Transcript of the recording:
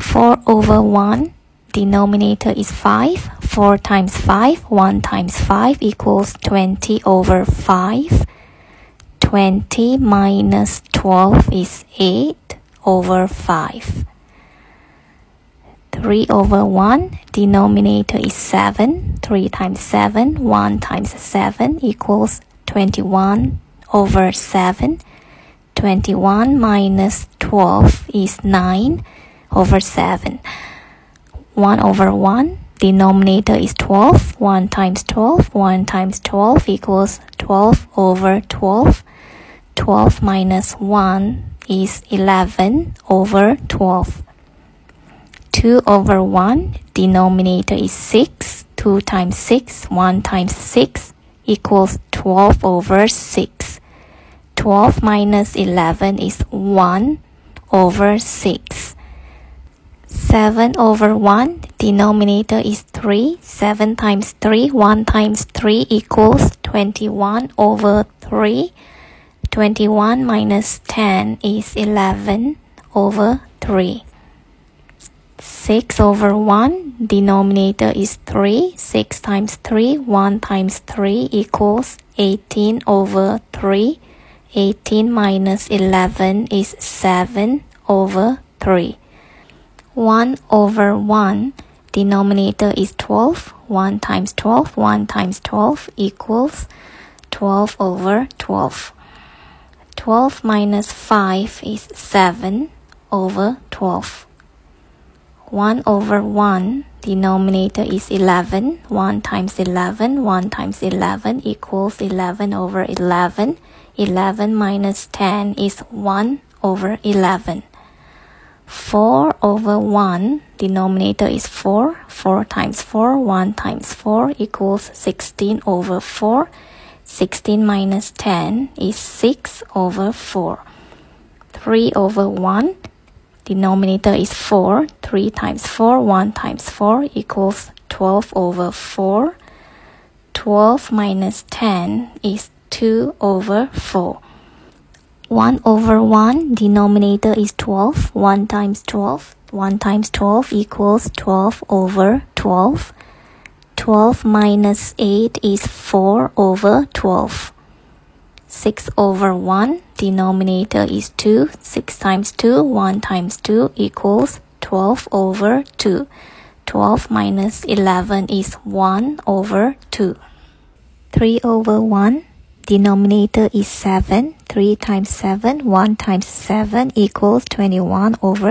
4 over 1, denominator is 5. 4 times 5, 1 times 5 equals 20 over 5. 20 minus 12 is 8 over 5. 3 over 1, denominator is 7. 3 times 7, 1 times 7 equals 21 over 7. 21 minus 12 is 9 over 7. 1 over 1, denominator is 12. 1 times 12, 1 times 12 equals 12 over 12. 12 minus 1 is 11 over 12. 2 over 1, denominator is 6. 2 times 6, 1 times 6 equals 12 over 6. 12 minus 11 is 1 over 6. 7 over 1, denominator is 3. 7 times 3, 1 times 3 equals 21 over 3. 21 minus 10 is 11 over 3. 6 over 1, denominator is 3. 6 times 3, 1 times 3 equals 18 over 3. 18 minus 11 is 7 over 3. 1 over 1, denominator is 12. 1 times 12, 1 times 12 equals 12 over 12. 12 minus 5 is 7 over 12. 1 over 1, denominator is 11. 1 times 11, 1 times 11 equals 11 over 11. 11 minus 10 is 1 over 11. 4 over 1, denominator is 4. 4 times 4, 1 times 4 equals 16 over 4. 16 minus 10 is 6 over 4. 3 over 1, denominator is 4. 3 times 4, 1 times 4 equals 12 over 4. 12 minus 10 is 2 over 4. 1 over 1, denominator is 12. 1 times 12, 1 times 12 equals 12 over 12. 12 minus 8 is 4 over 12. 6 over 1, denominator is 2. 6 times 2, 1 times 2 equals 12 over 2. 12 minus 11 is 1 over 2. 3 over 1, denominator is 7. 3 times 7, 1 times 7 equals 21 over